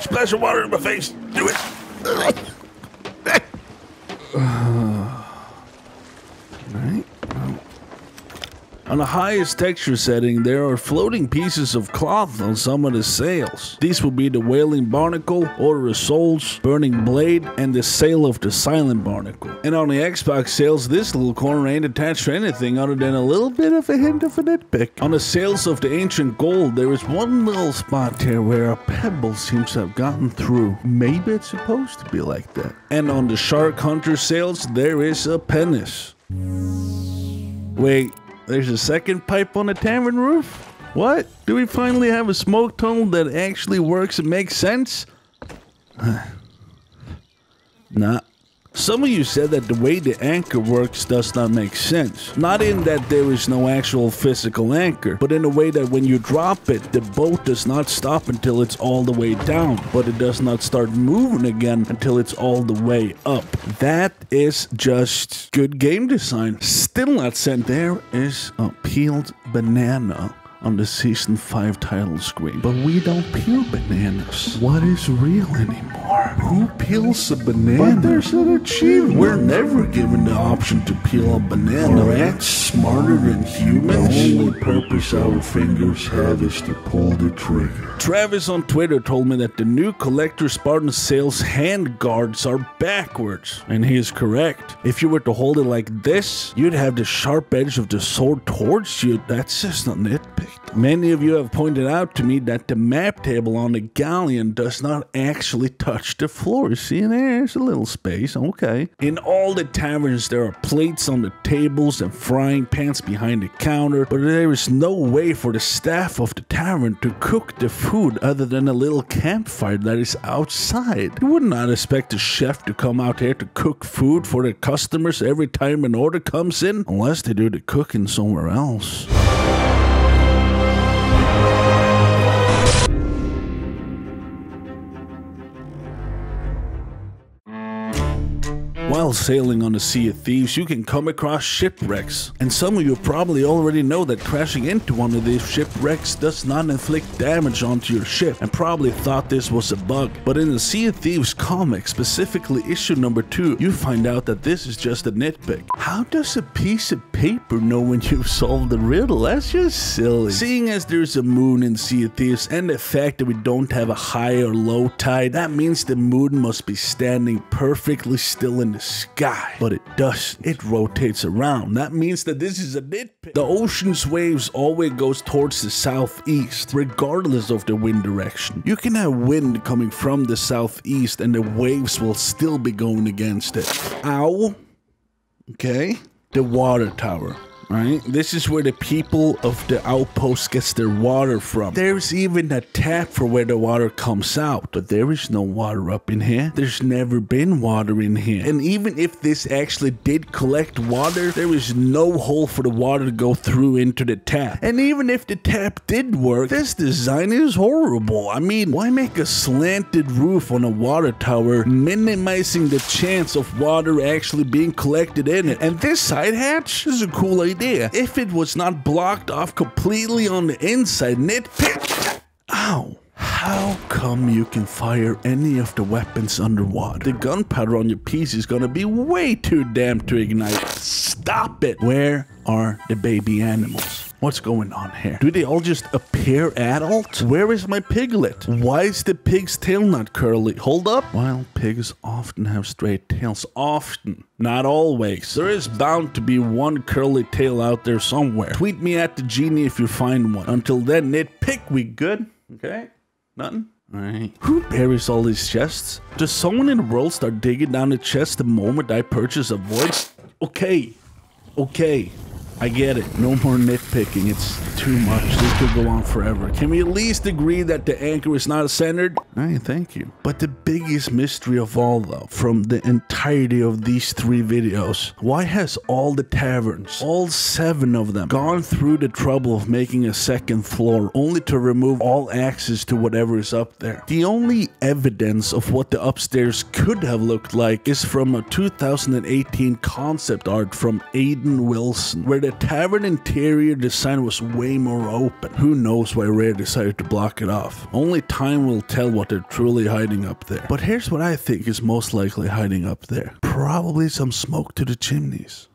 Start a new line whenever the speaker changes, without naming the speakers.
Splash of water in my face. Do it. On the highest texture setting, there are floating pieces of cloth on some of the sails. These will be the Wailing Barnacle, Order of Souls, Burning Blade, and the Sail of the Silent Barnacle. And on the Xbox sails, this little corner ain't attached to anything other than a little bit of a hint of a nitpick. On the sails of the Ancient Gold, there is one little spot here where a pebble seems to have gotten through. Maybe it's supposed to be like that. And on the Shark Hunter sails, there is a penis. Wait, there's a second pipe on the tavern roof? What? Do we finally have a smoke tunnel that actually works and makes sense? nah. Some of you said that the way the anchor works does not make sense. Not in that there is no actual physical anchor, but in a way that when you drop it, the boat does not stop until it's all the way down, but it does not start moving again until it's all the way up. That is just good game design. Still not sent there is a peeled banana on the season 5 title screen. But we don't peel bananas. What is real anymore? Who peels a banana? But there's an achievement. We're never given the option to peel a banana. Are Rats smarter than humans? The only purpose our fingers have is to pull the trigger. Travis on Twitter told me that the new Collector Spartan Sales hand guards are backwards. And he is correct. If you were to hold it like this, you'd have the sharp edge of the sword towards you. That's just a nitpick. Many of you have pointed out to me that the map table on the galleon does not actually touch the floor. See, there's a little space, okay. In all the taverns, there are plates on the tables and frying pans behind the counter, but there is no way for the staff of the tavern to cook the food other than a little campfire that is outside. You would not expect a chef to come out here to cook food for the customers every time an order comes in, unless they do the cooking somewhere else. While sailing on the Sea of Thieves, you can come across shipwrecks. And some of you probably already know that crashing into one of these shipwrecks does not inflict damage onto your ship, and probably thought this was a bug. But in the Sea of Thieves comic, specifically issue number 2, you find out that this is just a nitpick. How does a piece of paper know when you've solved the riddle? That's just silly. Seeing as there's a moon in Sea of Thieves, and the fact that we don't have a high or low tide, that means the moon must be standing perfectly still in the sky. But it doesn't. It rotates around. That means that this is a nitpick. The ocean's waves always goes towards the southeast, regardless of the wind direction. You can have wind coming from the southeast and the waves will still be going against it. Ow. Okay. The water tower right? This is where the people of the outpost gets their water from. There's even a tap for where the water comes out, but there is no water up in here. There's never been water in here. And even if this actually did collect water, there is no hole for the water to go through into the tap. And even if the tap did work, this design is horrible. I mean, why make a slanted roof on a water tower, minimizing the chance of water actually being collected in it? And this side hatch is a cool idea idea if it was not blocked off completely on the inside nitpick. Ow. How come you can fire any of the weapons underwater? The gunpowder on your piece is gonna be way too damp to ignite. Stop it! Where are the baby animals? What's going on here? Do they all just appear adult? Where is my piglet? Why is the pig's tail not curly? Hold up. While pigs often have straight tails, often, not always, there is bound to be one curly tail out there somewhere. Tweet me at the genie if you find one. Until then, nitpick, we good? Okay? Nothing? Alright. Who buries all these chests? Does someone in the world start digging down the chest the moment I purchase a voice? Okay. Okay. I get it. No more nitpicking. It's too much. This could go on forever. Can we at least agree that the anchor is not centered? Hey, thank you. But the biggest mystery of all, though, from the entirety of these three videos, why has all the taverns, all seven of them, gone through the trouble of making a second floor only to remove all access to whatever is up there? The only evidence of what the upstairs could have looked like is from a 2018 concept art from Aiden Wilson, where the the tavern interior design was way more open. Who knows why Rare decided to block it off? Only time will tell what they're truly hiding up there. But here's what I think is most likely hiding up there. Probably some smoke to the chimneys.